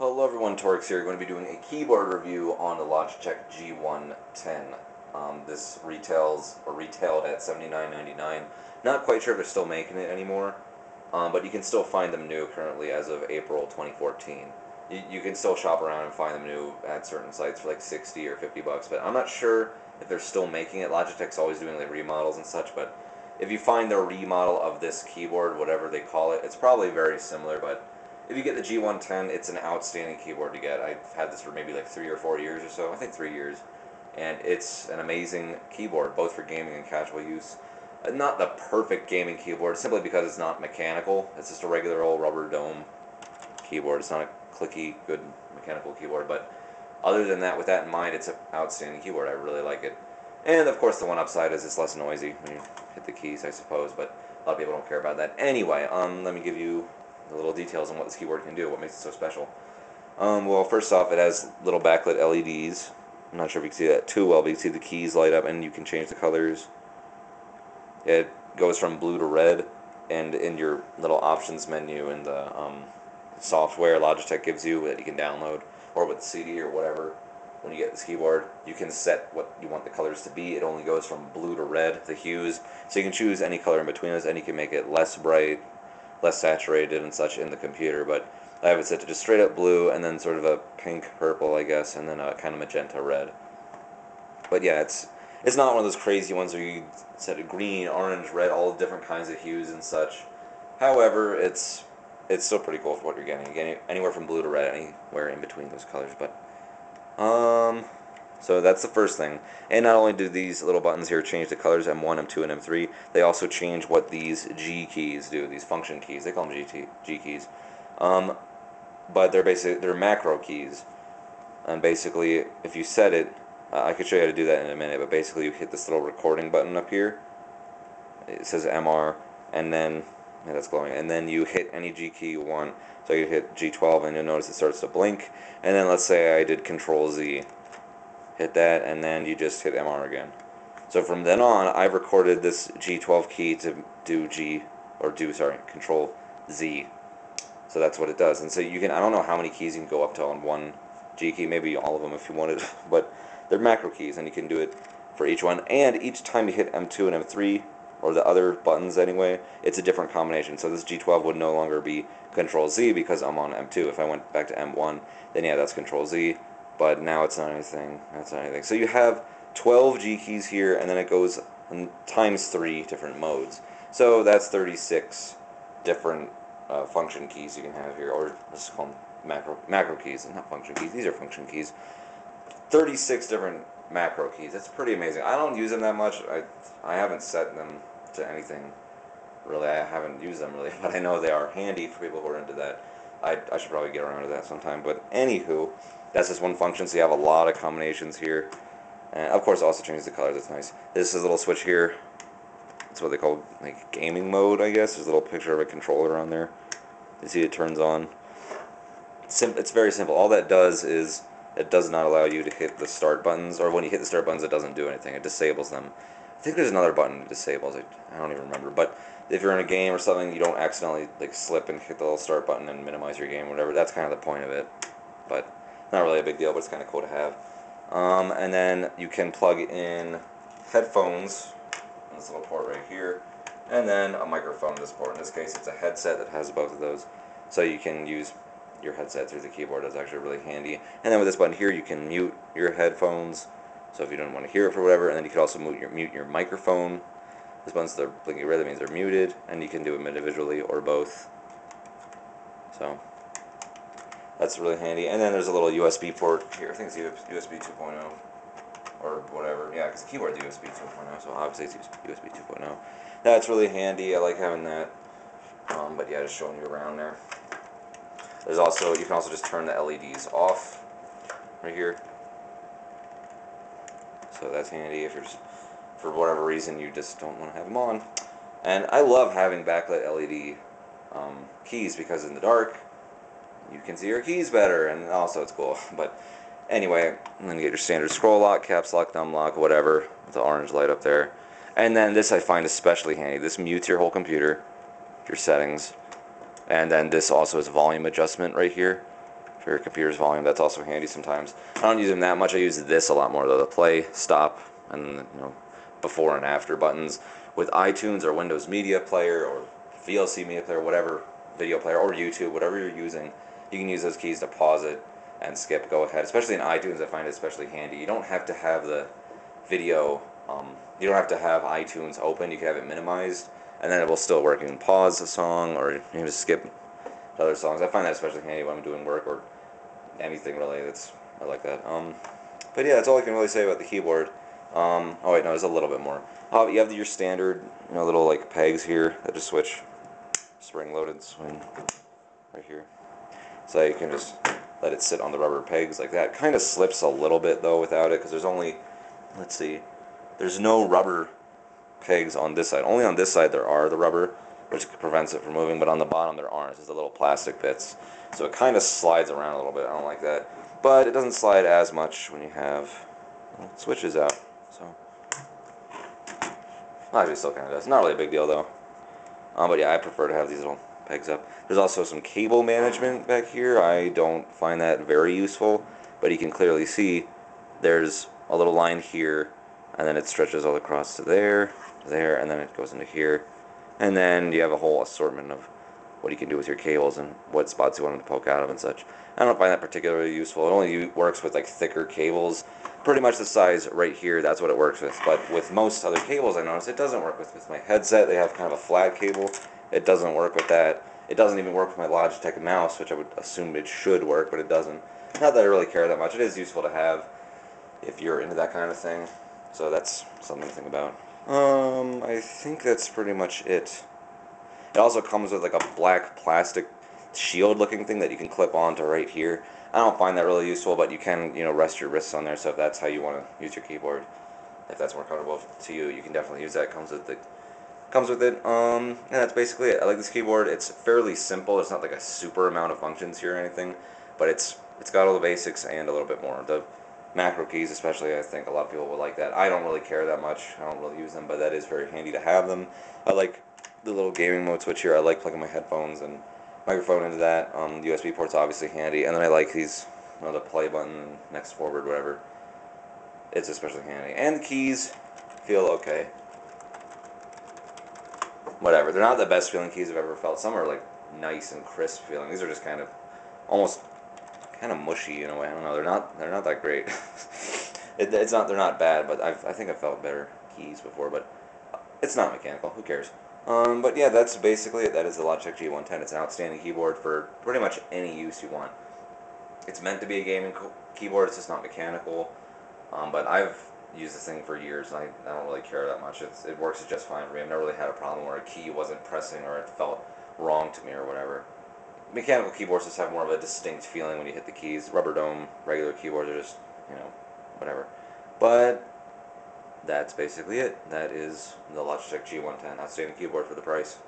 Hello everyone, Torx here. Going to be doing a keyboard review on the Logitech G110. Um, this retails or retailed at $79.99. Not quite sure if they're still making it anymore, um, but you can still find them new currently as of April 2014. You, you can still shop around and find them new at certain sites for like 60 or 50 bucks, but I'm not sure if they're still making it. Logitech's always doing like remodels and such, but if you find the remodel of this keyboard, whatever they call it, it's probably very similar, but if you get the G110, it's an outstanding keyboard to get. I've had this for maybe like three or four years or so. I think three years. And it's an amazing keyboard, both for gaming and casual use. Uh, not the perfect gaming keyboard, simply because it's not mechanical. It's just a regular old rubber dome keyboard. It's not a clicky, good mechanical keyboard. But other than that, with that in mind, it's an outstanding keyboard. I really like it. And of course, the one upside is it's less noisy when you hit the keys, I suppose. But a lot of people don't care about that. Anyway, um, let me give you the little details on what this keyboard can do, what makes it so special. Um, well, first off, it has little backlit LEDs. I'm not sure if you can see that too well, but you can see the keys light up and you can change the colors. It goes from blue to red, and in your little options menu in the um, software Logitech gives you that you can download, or with CD or whatever, when you get this keyboard, you can set what you want the colors to be. It only goes from blue to red, the hues. So you can choose any color in between those, and you can make it less bright, less saturated and such in the computer, but I have it set to just straight up blue and then sort of a pink purple, I guess, and then a kind of magenta red. But yeah, it's it's not one of those crazy ones where you set a green, orange, red, all different kinds of hues and such. However, it's it's still pretty cool for what you're getting. You're getting anywhere from blue to red, anywhere in between those colors. But um, so that's the first thing. And not only do these little buttons here change the colors M1, M2, and M3, they also change what these G keys do, these function keys. They call them GT, G keys. Um, but they're basically, they're macro keys. And basically, if you set it, uh, I could show you how to do that in a minute, but basically you hit this little recording button up here. It says MR, and then, yeah, that's glowing, and then you hit any G key you want. So you hit G12 and you'll notice it starts to blink. And then let's say I did Control Z hit that, and then you just hit MR again. So from then on, I've recorded this G12 key to do G, or do, sorry, Control Z. So that's what it does. And so you can, I don't know how many keys you can go up to on one G key, maybe all of them if you wanted, but they're macro keys, and you can do it for each one. And each time you hit M2 and M3, or the other buttons anyway, it's a different combination. So this G12 would no longer be Control Z because I'm on M2. If I went back to M1, then yeah, that's Control Z but now it's not anything. That's not anything. So you have 12 G keys here, and then it goes times three different modes. So that's 36 different uh, function keys you can have here, or let's call them macro macro keys, and not function keys. These are function keys. 36 different macro keys. That's pretty amazing. I don't use them that much. I I haven't set them to anything really. I haven't used them really, but I know they are handy for people who are into that. I, I should probably get around to that sometime. But anywho, that's just one function, so you have a lot of combinations here. And of course, also changes the color. That's nice. This is a little switch here. That's what they call like gaming mode, I guess. There's a little picture of a controller on there. You see it turns on. It's, it's very simple. All that does is it does not allow you to hit the start buttons, or when you hit the start buttons, it doesn't do anything. It disables them. I think there's another button that disables it. I don't even remember. But if you're in a game or something, you don't accidentally like slip and hit the little start button and minimize your game, or whatever. That's kind of the point of it. But not really a big deal, but it's kind of cool to have. Um, and then you can plug in headphones, this little port right here, and then a microphone in this port. In this case, it's a headset that has both of those, so you can use your headset through the keyboard. That's actually really handy. And then with this button here, you can mute your headphones, so if you don't want to hear it for whatever, and then you can also mute your, mute your microphone. This button's the blinking red, that means they're muted, and you can do them individually or both. So that's really handy. And then there's a little USB port here. I think it's USB 2.0 or whatever. Yeah, because the keyboard's USB 2.0, so obviously it's USB 2.0. That's really handy. I like having that. Um, but yeah, just showing you around there. There's also, you can also just turn the LEDs off right here. So that's handy if you're just, for whatever reason, you just don't want to have them on. And I love having backlit LED um, keys because in the dark, you can see your keys better, and also it's cool. But anyway, then you get your standard scroll lock, caps lock, num lock, whatever, with the orange light up there. And then this I find especially handy. This mutes your whole computer, your settings. And then this also is volume adjustment right here. for your computer's volume. That's also handy sometimes. I don't use them that much. I use this a lot more though. The play, stop, and you know, before and after buttons. With iTunes or Windows Media Player or VLC Media Player, whatever video player or YouTube, whatever you're using, you can use those keys to pause it and skip. Go ahead. Especially in iTunes, I find it especially handy. You don't have to have the video. Um, you don't have to have iTunes open. You can have it minimized, and then it will still work. You can pause a song or you can just skip other songs. I find that especially handy when I'm doing work or anything really. That's I like that. Um, but yeah, that's all I can really say about the keyboard. Um, oh wait, no, there's a little bit more. Uh, you have your standard, you know, little like pegs here that just switch, spring-loaded swing, right here. So you can just let it sit on the rubber pegs like that. Kind of slips a little bit though without it because there's only, let's see, there's no rubber pegs on this side. Only on this side there are the rubber, which prevents it from moving, but on the bottom there aren't. Just the little plastic bits. So it kind of slides around a little bit. I don't like that. But it doesn't slide as much when you have switches out. So well, actually still kind of does. Not really a big deal though. Um, but yeah, I prefer to have these little pegs up. There's also some cable management back here. I don't find that very useful, but you can clearly see there's a little line here, and then it stretches all across to there, there, and then it goes into here. And then you have a whole assortment of what you can do with your cables and what spots you want them to poke out of and such. I don't find that particularly useful. It only works with like thicker cables. Pretty much the size right here, that's what it works with. But with most other cables I notice, it doesn't work with. With my headset, they have kind of a flat cable. It doesn't work with that. It doesn't even work with my Logitech mouse, which I would assume it should work, but it doesn't. Not that I really care that much. It is useful to have if you're into that kind of thing. So that's something to think about. Um, I think that's pretty much it. It also comes with like a black plastic shield looking thing that you can clip onto right here. I don't find that really useful, but you can, you know, rest your wrists on there. So if that's how you want to use your keyboard, if that's more comfortable to you, you can definitely use that. It comes with the comes with it. Um, and that's basically it. I like this keyboard. It's fairly simple. It's not like a super amount of functions here or anything, but it's it's got all the basics and a little bit more. The macro keys, especially, I think a lot of people would like that. I don't really care that much. I don't really use them, but that is very handy to have them. I like the little gaming mode switch here. I like plugging my headphones and microphone into that. Um, USB port's obviously handy, and then I like these, you know, the play button, next forward, whatever. It's especially handy, and the keys feel okay. Whatever, they're not the best feeling keys I've ever felt. Some are like nice and crisp feeling. These are just kind of almost kind of mushy in a way. I don't know. They're not they're not that great. it, it's not they're not bad, but I've, I think I've felt better keys before. But it's not mechanical. Who cares? Um, but yeah, that's basically it. That is the Logitech G110. It's an outstanding keyboard for pretty much any use you want. It's meant to be a gaming keyboard. It's just not mechanical. Um, but I've used this thing for years, and I, I don't really care that much. It's, it works just fine for me. I've never really had a problem where a key wasn't pressing or it felt wrong to me or whatever. Mechanical keyboards just have more of a distinct feeling when you hit the keys. Rubber dome, regular keyboards are just, you know, whatever. But that's basically it. That is the Logitech G110 outstanding keyboard for the price.